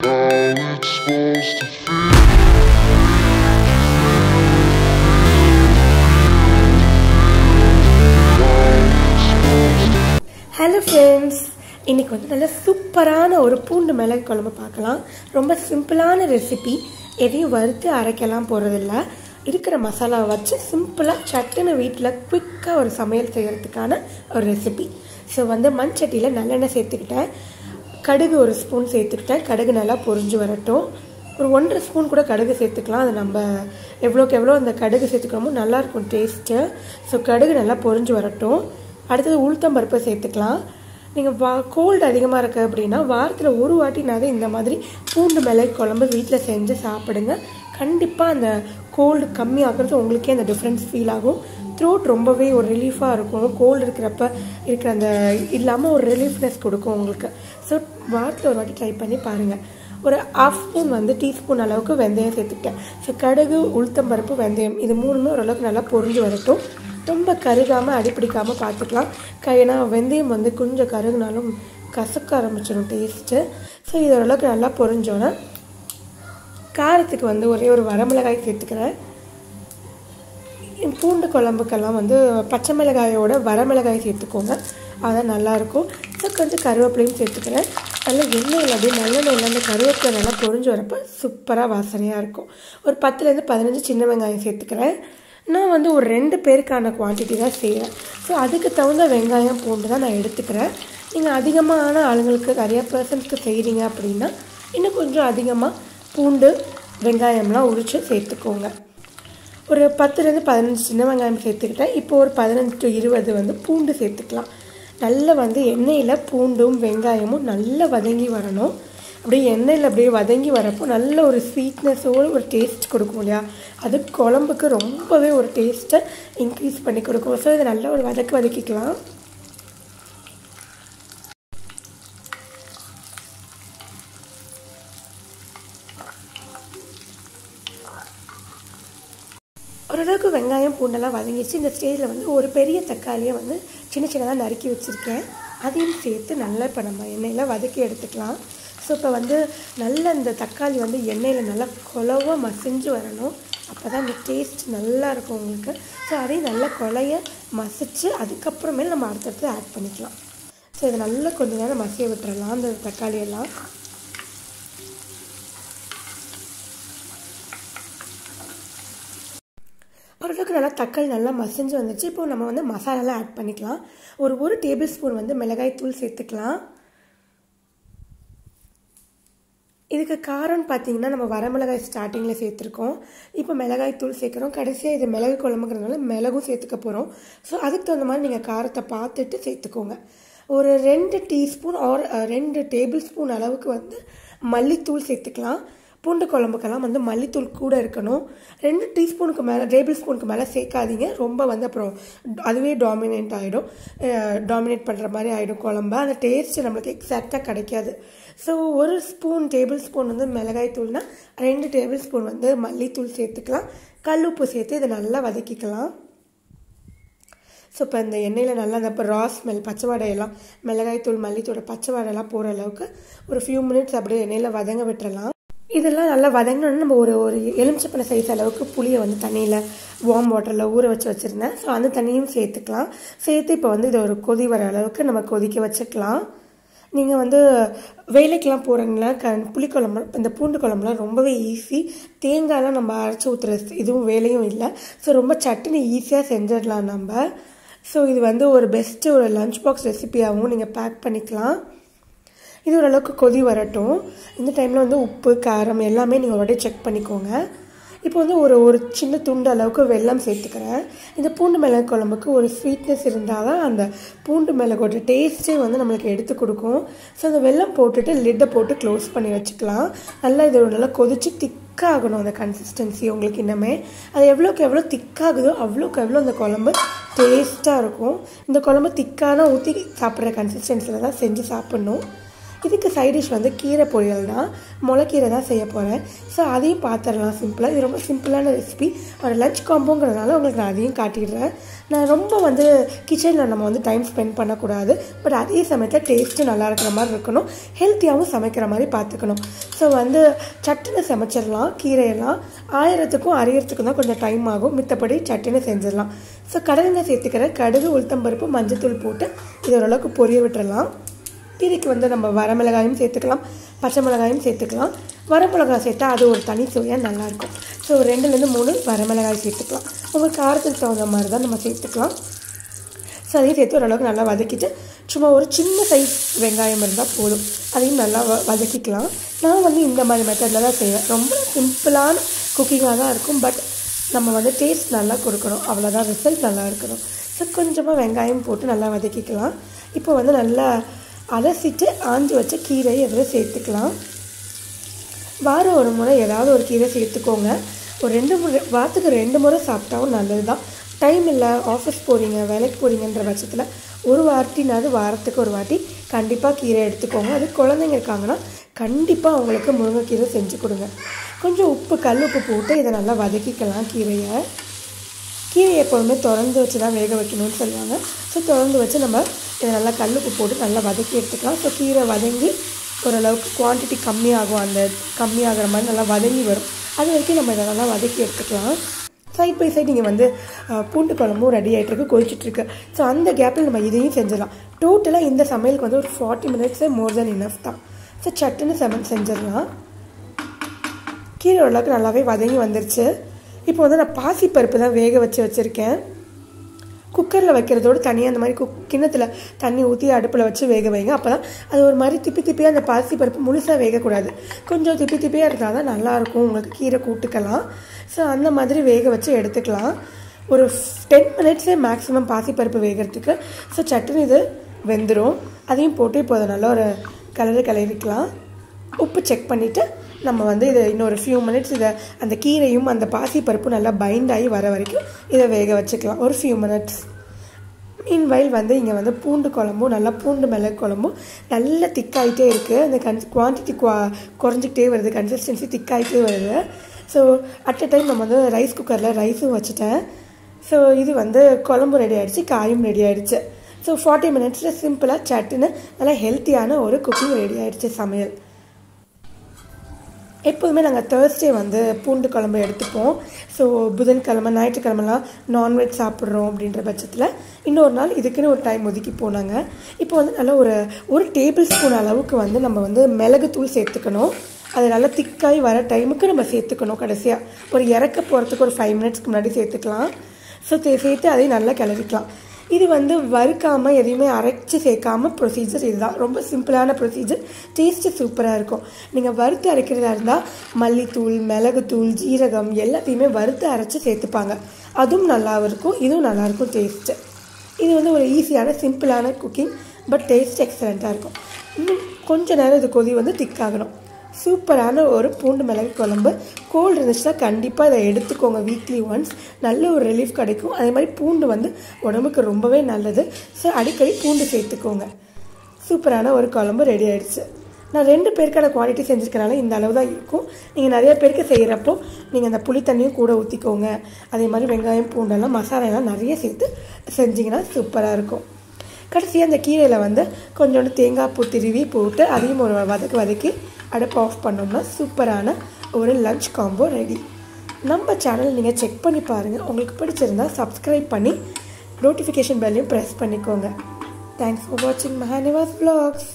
Hello friends இன்றைக்கி வந்து நல்ல சூப்பரான ஒரு பூண்டு மிளகு குழம்பு பார்க்கலாம். ரொம்ப சிம்பிளான ரெசிபி எதையும் வறுத்து அரைக்கலாம் போகிறதில்ல இருக்கிற மசாலாவை வச்சு சிம்பிளாக சட்டுன்னு வீட்டில் குயிக்காக ஒரு சமையல் செய்கிறதுக்கான ஒரு ரெசிபி ஸோ வந்து மண் சட்டியில் நல்லெண்ணெய் சேர்த்துக்கிட்டேன். கடுகு ஒரு ஸ்பூன் சேர்த்துக்கிட்டேன். கடுகு நல்லா பொரிஞ்சு வரட்டும். ஒரு ஒன்றரை ஸ்பூன் கூட கடுகு சேர்த்துக்கலாம். அது நம்ம எவ்வளோக்கு எவ்வளோ அந்த கடுகு சேர்த்துக்கிறோமோ நல்லாயிருக்கும் டேஸ்ட்டு ஸோ கடுகு நல்லா பொரிஞ்சு வரட்டும். அடுத்தது உளுத்தம் பருப்பை சேர்த்துக்கலாம். நீங்கள் வா கோல்டு அதிகமாக இருக்குது அப்படின்னா வாரத்தில் ஒரு வாட்டினாவது இந்த மாதிரி பூண்டு மிளகு குழம்பு வீட்டில் செஞ்சு சாப்பிடுங்க. கண்டிப்பாக அந்த கோல்டு கம்மியாகிறது உங்களுக்கே அந்த டிஃப்ரென்ஸ் ஃபீல் ஆகும். த்ரோட் ரொம்பவே ஒரு ரிலீஃபாக இருக்கும். கோல்டு இருக்கிறப்ப இருக்கிற அந்த இல்லாமல் ஒரு ரிலீஃப்னஸ் கொடுக்கும் உங்களுக்கு. ஸோ வாரத்தில் ஒரு வாட்டி ட்ரை பண்ணி பாருங்கள் ஒரு ஆஃப் ஸ்பூன் வந்து டீஸ்பூன் அளவுக்கு வெந்தயம் சேர்த்துக்கிட்டேன். ஸோ கடுகு உளுத்தம் பருப்பு வெந்தயம் இது மூணுமே ஓரளவுக்கு நல்லா பொரிஞ்சு வரட்டும். ரொம்ப கருகாமல் அடிப்பிடிக்காமல் பார்த்துக்கலாம். ஏன்னா வெந்தயம் வந்து கொஞ்சம் கருகுனாலும் கசக்க ஆரம்பிச்சிடும் டேஸ்ட்டு ஸோ இது ஓரளவுக்கு நல்லா பொரிஞ்சோன்னே காரத்துக்கு வந்து ஒரே ஒரு வரமிளகாய் சேர்த்துக்கிறேன். பூண்டு குழம்புக்கெல்லாம் வந்து பச்சை மிளகாயோட வரமிளகாய் சேர்த்துக்கோங்க. அதான் நல்லாயிருக்கும் ஸோ கொஞ்சம் கருவேப்பிலையும் சேர்த்துக்கிறேன். நல்லா எண்ணெயில் அப்படியே நல்லெண்ணெயில் அந்த கருவேப்பிலை நல்லா பொறிஞ்சு வரப்போ சூப்பராக வாசனையாக இருக்கும். ஒரு பத்துலேருந்து பதினஞ்சு சின்ன வெங்காயம் சேர்த்துக்கிறேன். நான் வந்து ஒரு ரெண்டு பேருக்கான குவான்டிட்டி தான் செய்கிறேன் ஸோ அதுக்கு தகுந்த வெங்காயம் பூண்டு தான் நான் எடுத்துக்கிறேன். நீங்கள் அதிகமான ஆளுங்களுக்கு நிறைய பர்சன்ஸ்க்கு செய்கிறீங்க அப்படின்னா இன்னும் கொஞ்சம் அதிகமாக பூண்டு வெங்காயம்லாம் உரித்து சேர்த்துக்கோங்க. ஒரு பத்துலேருந்து பதினஞ்சு சின்ன வெங்காயம் சேர்த்துக்கிட்டேன். இப்போ ஒரு பதினஞ்சு டு இருபது வந்து பூண்டு சேர்த்துக்கலாம். நல்லா வந்து எண்ணெயில் பூண்டும் வெங்காயமும் நல்லா வதங்கி வரணும். அப்படியே எண்ணெயில் அப்படியே வதங்கி வரப்போ நல்ல ஒரு ஸ்வீட்னஸோடு ஒரு டேஸ்ட் கொடுக்கும் இல்லையா? அது குழம்புக்கு ரொம்பவே ஒரு டேஸ்ட்டை இன்க்ரீஸ் பண்ணி கொடுக்கும். ஸோ இதை நல்ல ஒரு வதக்கு வதக்கிக்கலாம். ஓரளவுக்கு வெங்காயம் பூண்டெல்லாம் வதங்கிச்சு இந்த ஸ்டேஜில் வந்து ஒரு பெரிய தக்காளியை வந்து சின்ன சின்னதாக நறுக்கி வச்சுருக்கேன். அதையும் சேர்த்து நல்லா இப்போ நம்ம எண்ணெயில் வதக்கி எடுத்துக்கலாம். ஸோ இப்போ வந்து நல்ல இந்த தக்காளி வந்து எண்ணெயில் நல்லா குலவாக மசிஞ்சு வரணும். அப்போ தான் அந்த டேஸ்ட் நல்லா இருக்கும் உங்களுக்கு. ஸோ அதையும் நல்லா கொலைய மசிச்சு அதுக்கப்புறமே நம்ம அடுத்தடுத்து ஆட் பண்ணிக்கலாம். ஸோ இதை நல்லா கொஞ்ச நேரம் மசிய விட்டுறலாம் அந்த தக்காளியெல்லாம். அளவுக்கு நல்லா தக்காளி நல்லா மசிஞ்சு வந்துச்சு. இப்போ நம்ம வந்து மசாலாலாம் ஆட் பண்ணிக்கலாம். ஒரு ஒரு டேபிள் ஸ்பூன் வந்து மிளகாய் தூள் சேர்த்துக்கலாம். இதுக்கு காரம்னு பார்த்தீங்கன்னா நம்ம வரமிளகாய் ஸ்டார்டிங்கில் சேர்த்துருக்கோம். இப்போ மிளகாய் தூள் சேர்க்குறோம். கடைசியாக இது மிளகு குழம்புங்கிறதுனால மிளகும் சேர்த்துக்க போகிறோம் ஸோ அதுக்கு தகுந்த மாதிரி நீங்கள் காரத்தை பார்த்துட்டு சேர்த்துக்கோங்க. ஒரு ரெண்டு டீஸ்பூன் ஆர் ரெண்டு டேபிள் ஸ்பூன் அளவுக்கு வந்து மல்லித்தூள் சேர்த்துக்கலாம். பூண்டு குழம்புக்கெல்லாம் வந்து மல்லித்தூள் கூட இருக்கணும். ரெண்டு டீஸ்பூனுக்கு மேலே டேபிள் ஸ்பூனுக்கு மேலே சேர்க்காதீங்க. ரொம்ப வந்து அப்புறம் அதுவே டாமினேட் ஆகிடும் டாமினேட் பண்ணுற மாதிரி ஆகிடும் குழம்பு. அந்த டேஸ்ட்டு நம்மளுக்கு எக்ஸாக்டாக கிடைக்காது. ஸோ ஒரு ஸ்பூன் டேபிள் ஸ்பூன் வந்து மிளகாய் தூள்னால் ரெண்டு டேபிள் ஸ்பூன் வந்து மல்லித்தூள் சேர்த்துக்கலாம். கல் உப்பு சேர்த்து இதை நல்லா வதக்கிக்கலாம். ஸோ இப்போ இந்த எண்ணெயில் நல்லா அந்த இப்போ ரா ஸ்மெல் பச்சை வாடையெல்லாம் மிளகாய் தூள் மல்லித்தூள் பச்சை வாடையெல்லாம் போகிற அளவுக்கு ஒரு ஃபியூ மினிட்ஸ் அப்படியே எண்ணெயில் வதங்க விட்டுறலாம். இதெல்லாம் நல்லா வதங்கினோன்னு நம்ம ஒரு ஒரு எலுமிச்சப்பழ சைஸ் அளவுக்கு புளியை வந்து தண்ணியில் வார்ம் வாட்டரில் ஊற வச்சு வச்சுருந்தேன். ஸோ அந்த தண்ணியும் சேர்த்துக்கலாம். சேர்த்து இப்போ வந்து இதை ஒரு கொதி வர அளவுக்கு நம்ம கொதிக்க வச்சுக்கலாம். நீங்கள் வந்து வேலைக்கெலாம் போகிறீங்களா க புளிக்குழம்பு இந்த பூண்டு குழம்புலாம் ரொம்பவே ஈஸி தேங்காயெலாம் நம்ம அரைச்சி ஊற்றுற இதுவும் வேலையும் இல்லை. ஸோ ரொம்ப சட்டுன்னு ஈஸியாக செஞ்சிடலாம் நம்ம. ஸோ இது வந்து ஒரு பெஸ்ட்டு ஒரு லஞ்ச் பாக்ஸ் ரெசிபியாகவும் நீங்கள் பேக் பண்ணிக்கலாம். இது ஓரளவுக்கு கொதி வரட்டும். இந்த டைமில் வந்து உப்பு காரம் எல்லாமே நீங்கள் ஒரு வாட்டி செக் பண்ணிக்கோங்க. இப்போ வந்து ஒரு ஒரு சின்ன துண்டு அளவுக்கு வெல்லம் சேர்த்துக்கிறேன். இந்த பூண்டு மிளகு குழம்புக்கு ஒரு ஸ்வீட்னஸ் இருந்தால் தான் அந்த பூண்டு மிளகோட டேஸ்ட்டே வந்து நம்மளுக்கு எடுத்து கொடுக்கும். ஸோ அந்த வெல்லம் போட்டுட்டு லிட்டை போட்டு க்ளோஸ் பண்ணி வச்சுக்கலாம். நல்லா இது நல்லா கொதிச்சு திக்காகணும் அந்த கன்சிஸ்டன்சி உங்களுக்கு இன்னமே. அது எவ்வளோக்கு எவ்வளோ திக்காகுதோ அவ்வளோக்கு எவ்வளோ அந்த குழம்பு டேஸ்ட்டாக இருக்கும். இந்த குழம்பு திக்கான ஊற்றி சாப்பிட்ற கன்சிஸ்டன்சியில் தான் செஞ்சு சாப்பிட்ணும். இதுக்கு சைட் டிஷ் வந்து கீரை பொரியல் தான். முளைக்கீரை தான் செய்ய போகிறேன் ஸோ அதையும் பார்த்துடலாம் சிம்பிளாக இது ரொம்ப சிம்பிளான ரெசிபி ஒரு லஞ்ச் காம்போங்கிறதுனால உங்களுக்கு நான் அதையும் காட்டிடுறேன். நான் ரொம்ப வந்து கிச்சனில் நம்ம வந்து டைம் ஸ்பெண்ட் பண்ணக்கூடாது. பட் அதே சமயத்தில் டேஸ்ட்டு நல்லா இருக்கிற மாதிரி இருக்கணும். ஹெல்த்தியாகவும் சமைக்கிற மாதிரி பார்த்துக்கணும் ஸோ வந்து சட்டுன்னு சமைச்சிடலாம். கீரையெல்லாம் ஆயிரத்துக்கும் அரியறதுக்கும் தான் கொஞ்சம் டைம் ஆகும். மித்தபடி சட்டுன்னு செஞ்சிடலாம். ஸோ கடலெண்ணெய் சேர்த்துக்கிற கடுகு உளுத்தம்பருப்பு மஞ்சத்தூள் போட்டு இது ஓரளவுக்கு பொரிய விட்டுறலாம் கீரைக்கு வந்து நம்ம வரமிளகாயும் சேர்த்துக்கலாம் பச்சை மிளகாயும் சேர்த்துக்கலாம். வரமிளகாய் சேர்த்தா அது ஒரு தனி சுவையாக நல்லாயிருக்கும். ஸோ ரெண்டுலேருந்து மூணு வரமிளகாய் சேர்த்துக்கலாம். உங்கள் காரத்துக்கு தகுந்த மாதிரி தான் நம்ம சேர்த்துக்கலாம். ஸோ அதையும் சேர்த்து ஓரளவுக்கு நல்லா வதக்கிட்டு சும்மா ஒரு சின்ன சைஸ் வெங்காயம் இருந்தால் போதும். அதையும் நல்லா வ வதக்கிக்கலாம். நான் வந்து இந்த மாதிரி மெத்தடில் தான் செய்வேன். ரொம்ப சிம்பிளான குக்கிங்காக தான் இருக்கும். பட் நம்ம வந்து டேஸ்ட் நல்லா கொடுக்கணும். அவ்வளோதான் ரிசல்ட் நல்லா இருக்கணும். ஸோ கொஞ்சமாக வெங்காயம் போட்டு நல்லா வதக்கிக்கலாம். இப்போ வந்து நல்லா அலசிட்டு ஆஞ்சி வச்ச கீரையை இதில் சேர்த்துக்கலாம். வாரம் ஒரு முறை ஏதாவது ஒரு கீரை சேர்த்துக்கோங்க. ஒரு ரெண்டு முறை வாரத்துக்கு ரெண்டு முறை சாப்பிட்டாவும் நல்லது தான் டைம் இல்லை ஆஃபீஸ் போகிறீங்க வேலைக்கு போகிறீங்கன்ற பட்சத்தில் ஒரு வாட்டினாவது வாரத்துக்கு ஒரு வாட்டி கண்டிப்பாக கீரை எடுத்துக்கோங்க. அது குழந்தைங்க இருக்காங்கன்னா கண்டிப்பாக அவங்களுக்கு முருங்கைக்கீரை செஞ்சு கொடுங்க. கொஞ்சம் உப்பு கல் உப்பு போட்டு இதை நல்லா வதக்கிக்கலாம் கீரையை. கீரை எப்போதுமே திறந்து வச்சு தான் வேக வைக்கணும்னு சொல்லுவாங்க. ஸோ திறந்து வச்சு நம்ம இதை நல்லா கல்லுப்பு போட்டு நல்லா வதக்கி எடுத்துக்கலாம். ஸோ கீரை வதங்கி ஓரளவுக்கு குவான்டிட்டி கம்மியாகும். அந்த கம்மியாகிற மாதிரி நல்லா வதங்கி வரும். அது வரைக்கும் நம்ம இதை நல்லா வதக்கி எடுத்துக்கலாம். சைட் பை சைட் நீங்கள் வந்து பூண்டு குழம்பும் ரெடி ஆகிட்டுருக்கு கொதிச்சிட்ருக்கு ஸோ அந்த கேப்பில் நம்ம இதையும் செஞ்சிடலாம். டோட்டலாக இந்த சமையலுக்கு வந்து ஒரு ஃபார்ட்டி மினிட்ஸே மோர் தென் இனஃப் தான். ஸோ சட்டுன்னு செமன் செஞ்சிடலாம். கீரை ஓரளவுக்கு நல்லாவே வதங்கி வந்துருச்சு. இப்போ வந்து நான் பாசிப்பருப்பு தான் வேக வச்சு வச்சுருக்கேன். குக்கரில் வைக்கிறதோடு தனியாக அந்த மாதிரி குக் கிண்ணத்தில் தண்ணி ஊற்றி அடுப்பில் வச்சு வேக வைங்க. அப்போ தான் அது ஒரு மாதிரி திப்பி திப்பியாக அந்த பாசிப்பருப்பு முழுசாக வேகக்கூடாது. கொஞ்சம் திப்பி திப்பியாக இருந்தால் தான் நல்லாயிருக்கும். உங்களுக்கு கீரை கூட்டுக்கலாம். ஸோ அந்த மாதிரி வேக வச்சு எடுத்துக்கலாம். ஒரு டென் மினிட்ஸே மேக்ஸிமம் பாசிப்பருப்பு வேகிறதுக்கு. ஸோ சட்டுன்னு இது வெந்துடும் அதையும் போட்டு இப்போ அதை நல்லா ஒரு கலரு கலரிக்கலாம். உப்பு செக் பண்ணிவிட்டு நம்ம வந்து இதை இன்னொரு ஃபியூ மினிட்ஸ் இதை அந்த கீரையும் அந்த பாசிப்பருப்பும் நல்லா பைண்ட் ஆகி வர வரைக்கும் இதை வேக வச்சுக்கலாம். ஒரு ஃபியூ மினிட்ஸ் மீன்வயல் வந்து இங்கே வந்து பூண்டு குழம்பும் நல்லா பூண்டு மிளகு குழம்பும் நல்லா திக்காயிட்டே இருக்குது அந்த கன் குவான்டிட்டி குவா குறைஞ்சிக்கிட்டே வருது. கன்சிஸ்டன்சி திக்காயிட்டே வருது. ஸோ அட் அ டைம் நம்ம வந்து ரைஸ் குக்கரில் ரைஸும் வச்சுட்டேன். ஸோ இது வந்து குழம்பு ரெடி ஆகிடுச்சு காயும் ரெடி ஆகிடுச்சு ஸோ ஃபார்ட்டி மினிட்ஸில் சிம்பிளாக சட்டுன்னு நல்லா ஹெல்த்தியான ஒரு குக்கிங் ரெடி ஆகிடுச்சு சமையல். எப்போதுமே நாங்கள் தேர்ஸ்டே வந்து பூண்டு குழம்பு எடுத்துப்போம். ஸோ புதன்கிழமை ஞாயிற்றுக்கிழமெல்லாம் நான்வெஜ் சாப்பிட்றோம் அப்படின்ற பட்சத்தில் இன்னொரு நாள் இதுக்குன்னு ஒரு டைம் ஒதுக்கி போனாங்க. இப்போ வந்து நல்லா ஒரு ஒரு டேபிள் ஸ்பூன் அளவுக்கு வந்து நம்ம வந்து மிளகுத்தூள் சேர்த்துக்கணும். அது நல்லா திக்காகி வர டைமுக்கு நம்ம சேர்த்துக்கணும் கடைசியாக ஒரு இறக்க போகிறதுக்கு ஒரு ஃபைவ் மினிட்ஸ்க்கு முன்னாடி சேர்த்துக்கலாம். ஸோ சேர்த்து அதையும் நல்லா கிளறிக்கலாம். இது வந்து வறுக்காமல் எதையுமே அரைச்சி சேர்க்காம ப்ரொசீஜர் இதுதான் ரொம்ப சிம்பிளான ப்ரொசீஜர் டேஸ்ட்டு சூப்பராக இருக்கும். நீங்கள் வறுத்து அரைக்கிறதா இருந்தால் மல்லித்தூள் மிளகுத்தூள் ஜீரகம் எல்லாத்தையுமே வறுத்து அரைச்சி சேர்த்துப்பாங்க. அதுவும் நல்லா இருக்கும். இதுவும் நல்லாயிருக்கும் டேஸ்ட்டு இது வந்து ஒரு ஈஸியான சிம்பிளான குக்கிங் பட் டேஸ்ட் எக்ஸலண்ட்டாக இருக்கும். இன்னும் கொஞ்ச நேரம் இது கொதி வந்து திக்காகணும் சூப்பரான ஒரு பூண்டு மிளகு குழம்பு. கோல்டு இருந்துச்சுன்னா கண்டிப்பாக இதை எடுத்துக்கோங்க வீக்லி ஒன்ஸ் நல்ல ஒரு ரிலீஃப் கிடைக்கும். அதே மாதிரி பூண்டு வந்து உடம்புக்கு ரொம்பவே நல்லது. ஸோ அடிக்கடி பூண்டு சேர்த்துக்கோங்க. சூப்பரான ஒரு குழம்பு ரெடி ஆகிடுச்சு நான் ரெண்டு பேருக்கான குவாலிட்டி செஞ்சுருக்கனால இந்த அளவு தான் இருக்கும். நீங்கள் நிறைய பேருக்கு செய்கிறப்போ நீங்கள் அந்த புளி தண்ணியும் கூட ஊற்றிக்கோங்க அதே மாதிரி வெங்காயம் பூண்டெல்லாம் மசாலா எல்லாம் நிறைய சேர்த்து செஞ்சிங்கன்னா சூப்பராக இருக்கும். கடைசியாக அந்த கீரையில் வந்து கொஞ்சோண்டு தேங்காய் பூ திருவி போட்டு அதையும் ஒரு வதக்கு வதக்கி அடுப்பு ஆஃப் பண்ணோம்னா சூப்பரான ஒரு லஞ்ச் காம்போ ரெடி நம்ம சேனல் நீங்கள் செக் பண்ணி பாருங்கள் உங்களுக்கு பிடிச்சிருந்தா சப்ஸ்கிரைப் பண்ணி நோட்டிஃபிகேஷன் பெல்லையும் ப்ரெஸ் பண்ணிக்கோங்க. தேங்க்ஸ் ஃபார் வாட்சிங் மஹானிவாஸ் vlogs.